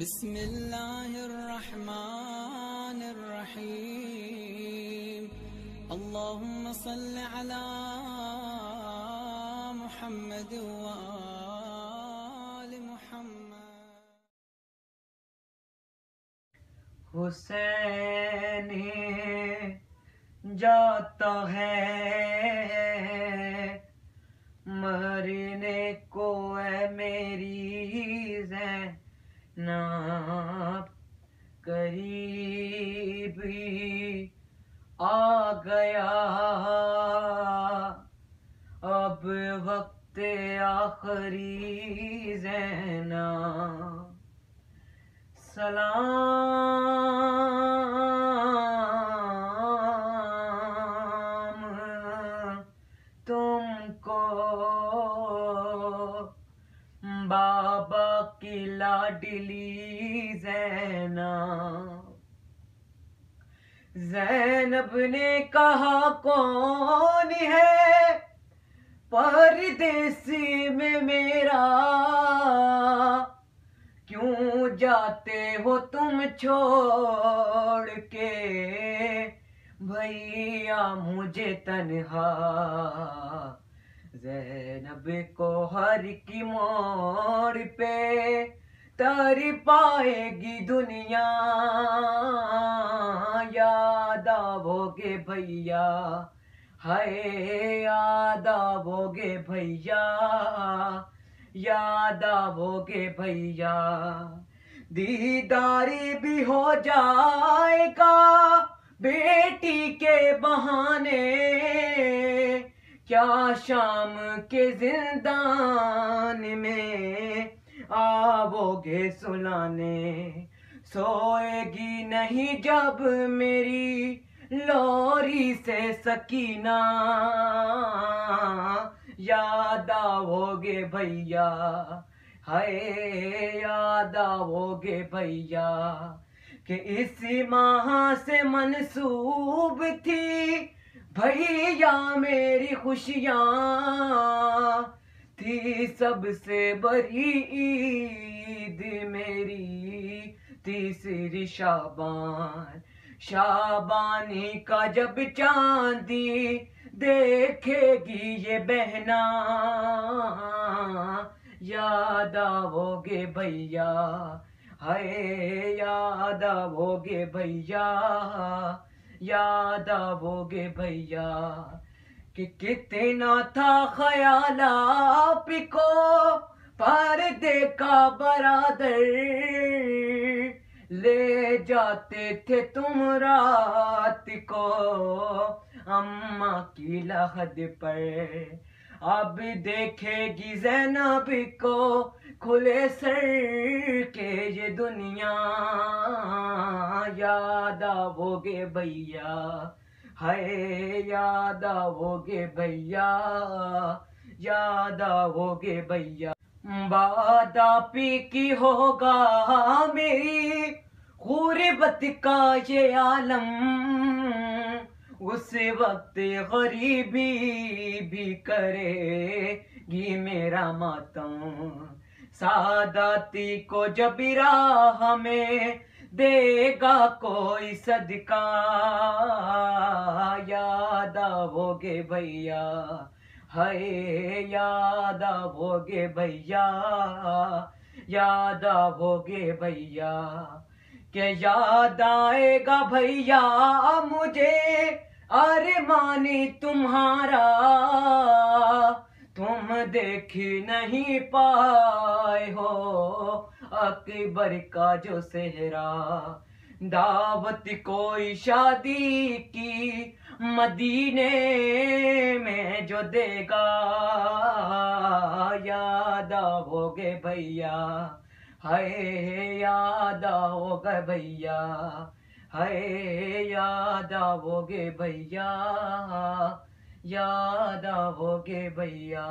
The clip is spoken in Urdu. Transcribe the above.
بسم الله الرحمن الرحيم. اللهم صل على محمد وآل محمد. حسین جاتا ہے مرنے کو ہے میری زینب قریب ہی آ گیا۔ اب وقت آخری زینب۔ سلام لاڈلی زینب. زینب نے کہا، کون ہے پردیسی میں میرا؟ کیوں جاتے ہو تم چھوڑ کے؟ بھیا مجھے تنہا. زینب کو ہر کی موڑ پہ تر پائے گی دنیا، یاد آو گے بھیا، ہائے یاد آو گے بھیا، یاد آو گے بھیا۔ دیداری بھی ہو جائے گا بیٹی کے بہانے، کیا شام کے زندان میں آو گے سلانے سوئے گی نہیں جب میری لوری سے سکینہ۔ یاد آو گے بھیا، ہائے، یاد آو گے بھیا، کہ اسی ماہ سے منسوب تھی بھیا میری خوشیاں۔ تھی سب سے بڑی عید میری۔ تیسری شابان شابانی کا جب چاندی دیکھے گی یہ بہنا۔ یاد آو گے بھیا، ہائے یاد آو گے بھیا، یاد آو گے بھیا۔ کہ کتنا تھا خیال آپ کو پردے کا برادر لے جاتے تھے تم رات کو اماں کی لحد پر۔ اب دیکھے گی زینب کو کھلے سر کے یہ دنیا، یاد آو گے بھیا۔ ہائے یاد آو گے بھیا یاد آو گے بھیا۔ بادا پی کی ہوگا میری، غربت کا یہ عالم۔ اس وقت غریبی بھی کرے گی میرا ماتم۔ ساداتی کو جب راہ میں دے گا کوئی صدقہ؟ یاد آو گے بھیا۔ ہائے، یاد آو گے بھیا۔ یاد آو گے بھیا۔ کہ یاد آئے گا بھیا مجھے ارمانی تمہارا۔ تم دیکھ نہیں پائے ہو اکبر کا جو سہرا دعوت کوئی شادی کی مدینے میں جو دے گا۔ یاد آو گے بھیا۔ ہائے یاد آو گے بھیا۔ ہائے یاد آو گے بھیا۔ یاد آو گے بھیا۔